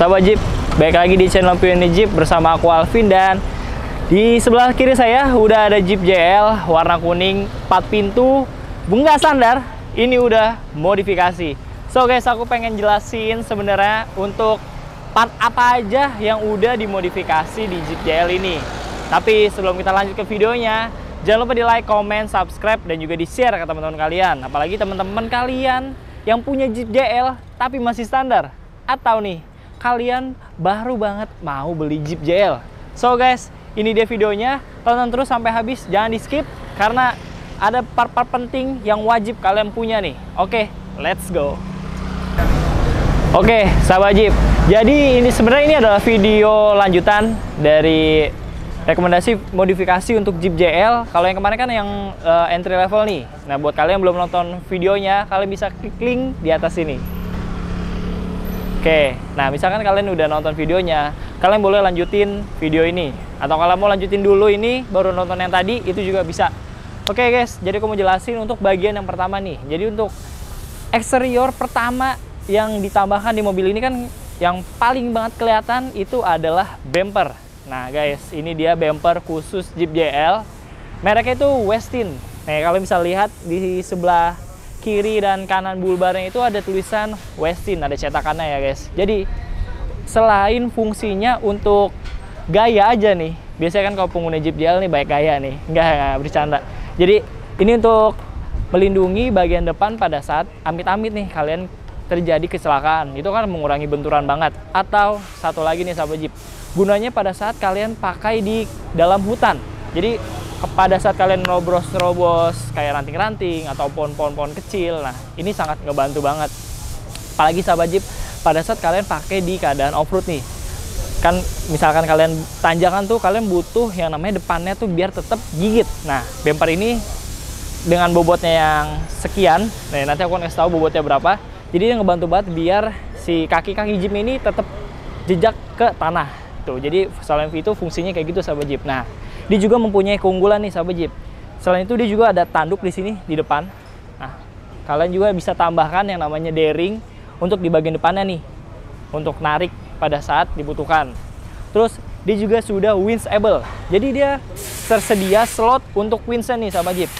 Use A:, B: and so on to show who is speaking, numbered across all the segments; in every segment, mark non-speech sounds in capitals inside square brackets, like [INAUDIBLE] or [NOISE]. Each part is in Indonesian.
A: sahabat Jeep, baik lagi di channel Pioni Jeep bersama aku Alvin dan di sebelah kiri saya udah ada Jeep JL warna kuning 4 pintu, bunga standar. Ini udah modifikasi. So guys, aku pengen jelasin sebenarnya untuk part apa aja yang udah dimodifikasi di Jeep JL ini. Tapi sebelum kita lanjut ke videonya, jangan lupa di like, comment, subscribe, dan juga di share ke teman-teman kalian. Apalagi teman-teman kalian yang punya Jeep JL tapi masih standar. Atau nih, kalian baru banget mau beli Jeep JL. So guys, ini dia videonya. Tonton terus sampai habis, jangan di skip karena ada part-part penting yang wajib kalian punya nih. Oke, let's go. Oke, sahabat Jeep. Jadi ini sebenarnya ini adalah video lanjutan dari rekomendasi modifikasi untuk Jeep JL. Kalau yang kemarin kan yang uh, entry level nih. Nah, buat kalian yang belum nonton videonya, kalian bisa klik link di atas ini. Oke, nah misalkan kalian udah nonton videonya, kalian boleh lanjutin video ini. Atau kalau mau lanjutin dulu ini, baru nonton yang tadi, itu juga bisa. Oke guys, jadi aku mau jelasin untuk bagian yang pertama nih. Jadi untuk eksterior pertama yang ditambahkan di mobil ini kan yang paling banget kelihatan itu adalah bumper. Nah guys, ini dia bumper khusus Jeep JL. Mereknya itu Westin. Nah kalian bisa lihat di sebelah kiri dan kanan bulbarnya itu ada tulisan Westin, ada cetakannya ya guys. Jadi selain fungsinya untuk gaya aja nih, biasanya kan kalau pengguna Jeep JL nih baik gaya nih, enggak, enggak bercanda. Jadi ini untuk melindungi bagian depan pada saat amit-amit nih kalian terjadi kecelakaan. Itu kan mengurangi benturan banget. Atau satu lagi nih sahabat Jeep, gunanya pada saat kalian pakai di dalam hutan. Jadi pada saat kalian nerobos-nerobos kayak ranting-ranting atau pohon-pohon kecil, nah ini sangat ngebantu banget. Apalagi sahabat Jeep, pada saat kalian pakai di keadaan off-road nih, kan misalkan kalian tanjakan tuh kalian butuh yang namanya depannya tuh biar tetap gigit. Nah, bumper ini dengan bobotnya yang sekian, nah nanti aku akan kasih tahu bobotnya berapa. Jadi yang ngebantu banget biar si kaki-kaki Jeep ini tetap jejak ke tanah. Tuh, jadi selain itu fungsinya kayak gitu sahabat Jeep. Nah, dia juga mempunyai keunggulan nih sahabat Jeep. Selain itu dia juga ada tanduk di sini di depan. Nah, kalian juga bisa tambahkan yang namanya daring untuk di bagian depannya nih. Untuk narik pada saat dibutuhkan. Terus dia juga sudah winchable. Jadi dia tersedia slot untuk winch nih sahabat Jeep.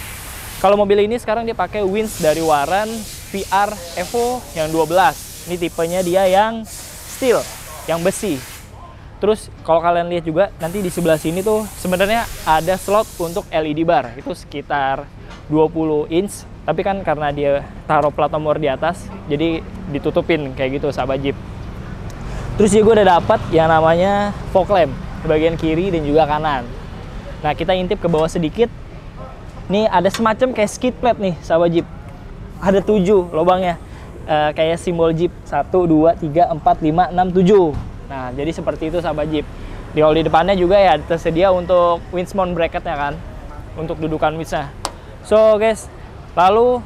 A: Kalau mobil ini sekarang dia pakai winch dari Warren VR Evo yang 12. Ini tipenya dia yang steel, yang besi. Terus kalau kalian lihat juga nanti di sebelah sini tuh sebenarnya ada slot untuk LED bar. Itu sekitar 20 inch. Tapi kan karena dia taruh plat nomor di atas, jadi ditutupin kayak gitu sahabat Jeep. Terus juga udah dapat yang namanya fog lamp di bagian kiri dan juga kanan. Nah kita intip ke bawah sedikit. Nih ada semacam kayak skid plate nih sahabat Jeep. Ada 7 lubangnya. Uh, kayak simbol Jeep. 1, 2, 3, 4, 5, 6, 7 Nah, jadi seperti itu sahabat Jeep. Di di depannya juga ya tersedia untuk winch mount bracketnya kan, untuk dudukan winchnya. So guys, lalu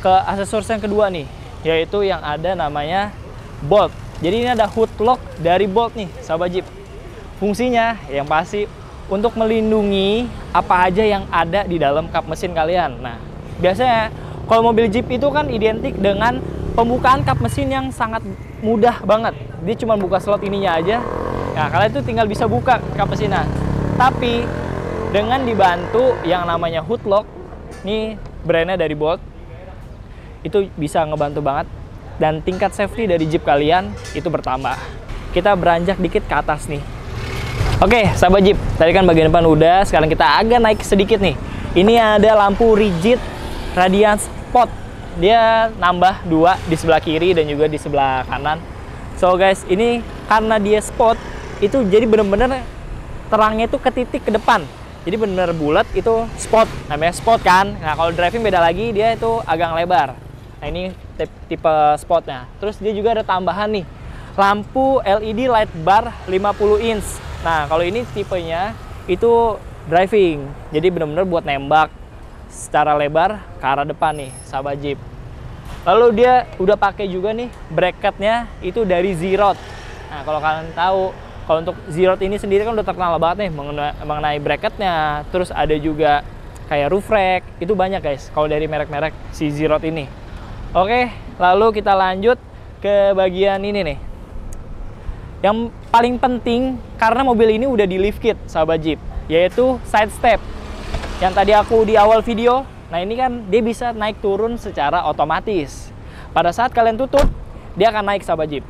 A: ke aksesoris yang kedua nih, yaitu yang ada namanya bolt. Jadi ini ada hood lock dari bolt nih, sahabat Jeep. Fungsinya yang pasti untuk melindungi apa aja yang ada di dalam kap mesin kalian. Nah, biasanya kalau mobil Jeep itu kan identik dengan pembukaan kap mesin yang sangat mudah banget. Dia cuma buka slot ininya aja. Nah kalian tuh tinggal bisa buka kapasitas tapi dengan dibantu yang namanya hood lock ini brandnya dari Bolt itu bisa ngebantu banget. Dan tingkat safety dari Jeep kalian itu bertambah. Kita beranjak dikit ke atas nih. Oke, sahabat Jeep, tadi kan bagian depan udah, sekarang kita agak naik sedikit nih. Ini ada lampu rigid radiance spot. Dia nambah dua di sebelah kiri dan juga di sebelah kanan So guys, ini karena dia spot itu jadi bener-bener terangnya itu ke titik ke depan. Jadi bener-bener bulat itu spot, namanya spot kan. Nah kalau driving beda lagi, dia itu agak lebar. Nah ini tipe spotnya. Terus dia juga ada tambahan nih, lampu LED light bar 50 inch. Nah kalau ini tipenya itu driving, jadi bener-bener buat nembak secara lebar ke arah depan nih, sahabat Jeep. Lalu dia udah pakai juga nih bracketnya itu dari Zerot. Nah kalau kalian tahu kalau untuk Zerot ini sendiri kan udah terkenal banget nih mengenai bracketnya. Terus ada juga kayak roof rack itu banyak guys kalau dari merek-merek si Zerot ini. Oke lalu kita lanjut ke bagian ini nih. yang paling penting karena mobil ini udah di lift kit sahabat Jeep, yaitu side step. Yang tadi aku di awal video, nah ini kan dia bisa naik turun secara otomatis. Pada saat kalian tutup, dia akan naik sahabat Jeep.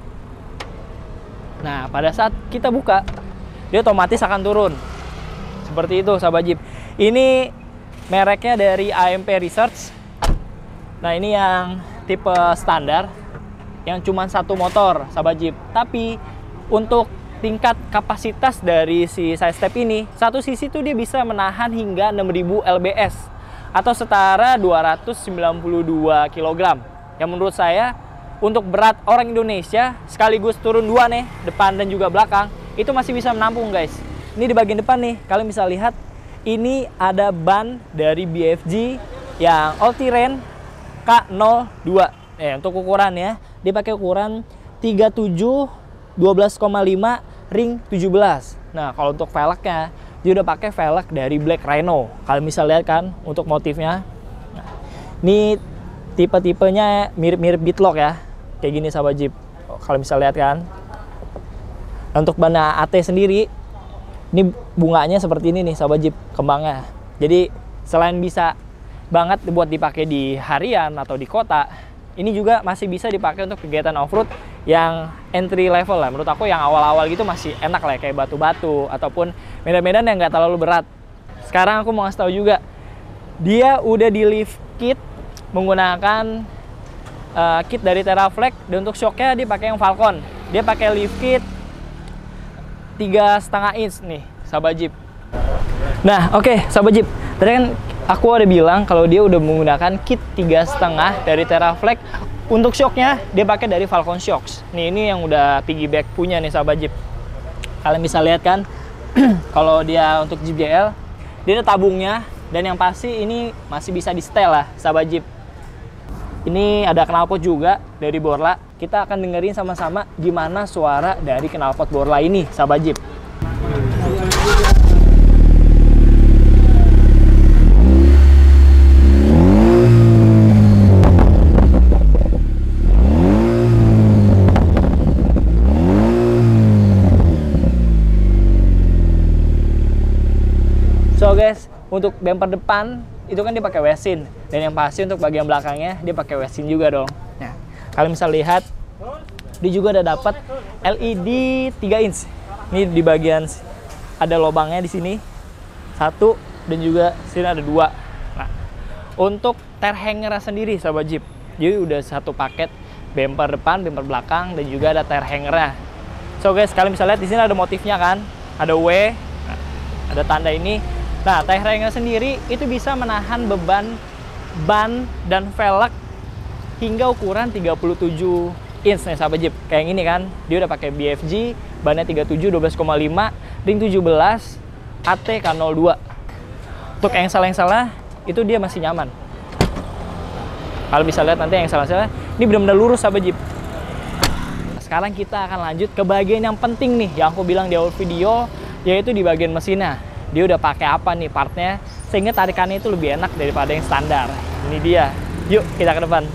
A: Nah, pada saat kita buka, dia otomatis akan turun. Seperti itu sahabat Jeep. Ini mereknya dari AMP Research. Nah, ini yang tipe standar yang cuma satu motor sahabat Jeep. Tapi untuk tingkat kapasitas dari si side step ini, satu sisi tuh dia bisa menahan hingga 6000 lbs atau setara 292 kg. Yang menurut saya untuk berat orang Indonesia sekaligus turun dua nih, depan dan juga belakang, itu masih bisa menampung guys. Ini di bagian depan nih, kalian bisa lihat ini ada ban dari BFG yang all terrain K02. Eh, untuk ukurannya, dia pakai ukuran 37 12,5 ring 17. Nah, kalau untuk velgnya, dia udah pakai velg dari Black Rhino. Kalian bisa lihat kan untuk motifnya. Nah, ini tipe-tipenya mirip-mirip Bitlock ya. Kayak gini sahabat Jeep. Kalau bisa lihat kan. Nah, untuk ban AT sendiri, ini bunganya seperti ini nih sahabat Jeep, kembangnya. Jadi selain bisa banget buat dipakai di harian atau di kota, ini juga masih bisa dipakai untuk kegiatan off-road yang entry level lah. Menurut aku yang awal-awal gitu masih enak lah kayak batu-batu ataupun medan-medan yang nggak terlalu berat. Sekarang aku mau ngasih tahu juga, dia udah di lift kit menggunakan uh, kit dari Teraflex dan untuk shocknya dia pakai yang Falcon. Dia pakai lift kit tiga setengah inch nih, sahabat Jeep. Nah, oke, okay, sahabat Jeep. Tadi kan aku ada bilang kalau dia udah menggunakan kit tiga setengah dari Teraflex untuk shocknya dia pakai dari Falcon Shocks. Nih ini yang udah piggyback punya nih sahabat Jeep. Kalian bisa lihat kan? [CLEARS THROAT] Kalau dia untuk Jeep JL dia ada tabungnya. Dan yang pasti ini masih bisa di setel lah sahabat Jeep. Ini ada knalpot juga dari Borla. Kita akan dengerin sama-sama gimana suara dari knalpot Borla ini sahabat Jeep guys untuk bumper depan itu kan dia pakai wesin dan yang pasti untuk bagian belakangnya dia pakai wesin juga dong. Nah kalian bisa lihat dia juga ada dapat LED 3 inch. Ini di bagian ada lubangnya di sini satu dan juga sini ada dua. Nah untuk hanger sendiri sahabat Jeep. Jadi udah satu paket bumper depan bumper belakang dan juga ada hangernya. So guys kalian bisa lihat di sini ada motifnya kan? Ada W nah, ada tanda ini Nah, tire hanger sendiri itu bisa menahan beban ban dan velg hingga ukuran 37 inch nih sahabat Jeep. Kayak ini kan, dia udah pakai BFG, bannya 37 12,5, ring 17, AT K02. Untuk yang salah-yang salah, itu dia masih nyaman. Kalau bisa lihat nanti yang salah-salah, ini benar-benar lurus sahabat Jeep. Sekarang kita akan lanjut ke bagian yang penting nih, yang aku bilang di awal video, yaitu di bagian mesinnya dia udah pakai apa nih partnya sehingga tarikannya itu lebih enak daripada yang standar ini dia yuk kita ke depan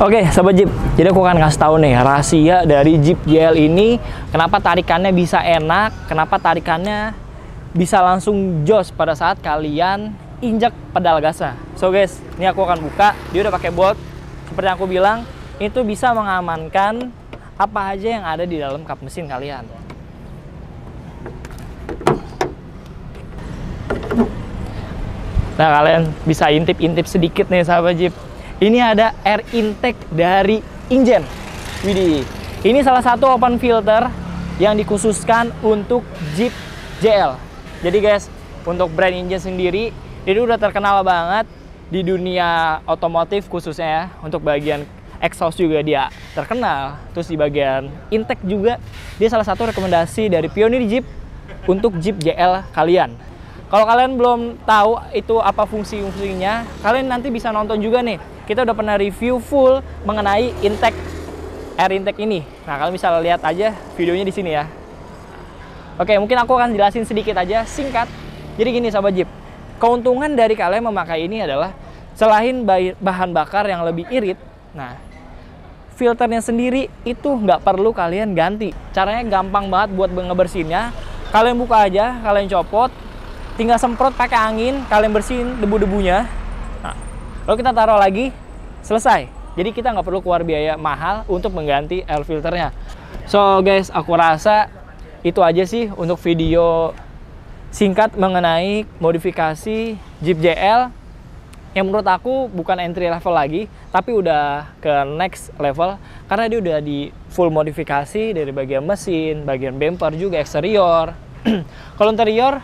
A: Oke, sahabat Jeep. Jadi aku akan kasih tahu nih rahasia dari Jeep GL ini kenapa tarikannya bisa enak, kenapa tarikannya bisa langsung jos pada saat kalian injak pedal gasnya. So guys, ini aku akan buka. Dia udah pakai bolt. Seperti yang aku bilang, itu bisa mengamankan apa aja yang ada di dalam kap mesin kalian. Nah kalian bisa intip-intip sedikit nih sahabat Jeep. Ini ada air intake dari Ingen. Widih. Ini salah satu open filter yang dikhususkan untuk Jeep JL. Jadi guys, untuk brand Ingen sendiri, ini udah terkenal banget di dunia otomotif khususnya ya. Untuk bagian exhaust juga dia terkenal. Terus di bagian intake juga, dia salah satu rekomendasi dari Pioneer Jeep untuk Jeep JL kalian. Kalau kalian belum tahu itu apa fungsi-fungsinya, kalian nanti bisa nonton juga nih. Kita udah pernah review full mengenai intake air intake ini. Nah, kalian bisa lihat aja videonya di sini ya. Oke, mungkin aku akan jelasin sedikit aja, singkat. Jadi gini sahabat Jeep, keuntungan dari kalian memakai ini adalah selain bahan bakar yang lebih irit, nah filternya sendiri itu nggak perlu kalian ganti. Caranya gampang banget buat ngebersihinnya. Kalian buka aja, kalian copot, tinggal semprot pakai angin, kalian bersihin debu-debunya. Nah, lalu kita taruh lagi, selesai. Jadi kita nggak perlu keluar biaya mahal untuk mengganti air filternya. So guys, aku rasa itu aja sih untuk video singkat mengenai modifikasi Jeep JL yang menurut aku bukan entry level lagi, tapi udah ke next level karena dia udah di full modifikasi dari bagian mesin, bagian bumper juga eksterior. [CLEARS THROAT] Kalau interior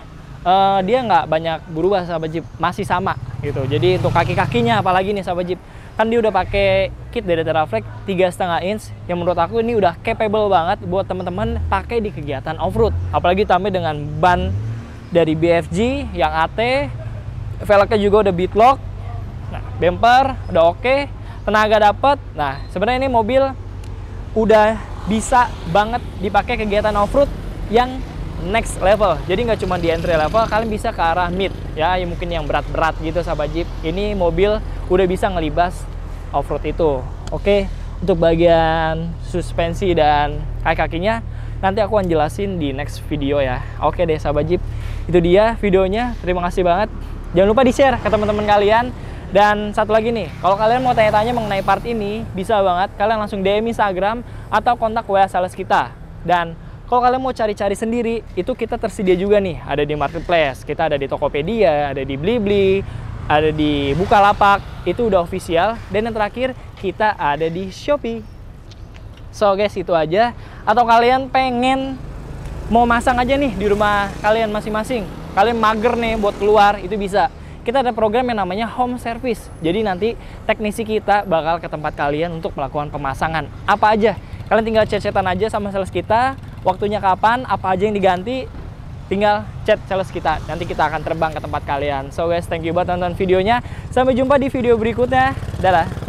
A: uh, dia nggak banyak berubah sahabat Jeep, masih sama gitu. Jadi untuk kaki-kakinya apalagi nih sahabat Jeep, kan dia udah pakai kit dari Teraflex tiga setengah inch yang menurut aku ini udah capable banget buat teman-teman pakai di kegiatan off-road. Apalagi tambah dengan ban dari BFG yang AT, velgnya juga udah beadlock, Nah, bumper udah oke, okay, tenaga dapat. Nah, sebenarnya ini mobil udah bisa banget dipakai kegiatan off-road yang next level. Jadi nggak cuma di entry level, kalian bisa ke arah mid ya, yang mungkin yang berat-berat gitu sahabat Jeep. Ini mobil udah bisa ngelibas off-road itu. Oke, untuk bagian suspensi dan kaki-kakinya nanti aku akan jelasin di next video ya. Oke deh sahabat Jeep, itu dia videonya. Terima kasih banget. Jangan lupa di-share ke teman-teman kalian dan satu lagi nih, kalau kalian mau tanya-tanya mengenai part ini, bisa banget kalian langsung DM Instagram atau kontak WA sales kita. Dan kalau kalian mau cari-cari sendiri, itu kita tersedia juga nih, ada di marketplace, kita ada di Tokopedia, ada di Blibli, ada di Bukalapak, itu udah official. Dan yang terakhir, kita ada di Shopee. So guys, itu aja. Atau kalian pengen mau masang aja nih di rumah kalian masing-masing. Kalian mager nih buat keluar, itu bisa kita ada program yang namanya home service. Jadi nanti teknisi kita bakal ke tempat kalian untuk melakukan pemasangan. Apa aja? Kalian tinggal chat-chatan aja sama sales kita, waktunya kapan, apa aja yang diganti, tinggal chat sales kita. Nanti kita akan terbang ke tempat kalian. So guys, thank you buat nonton videonya. Sampai jumpa di video berikutnya. Dadah.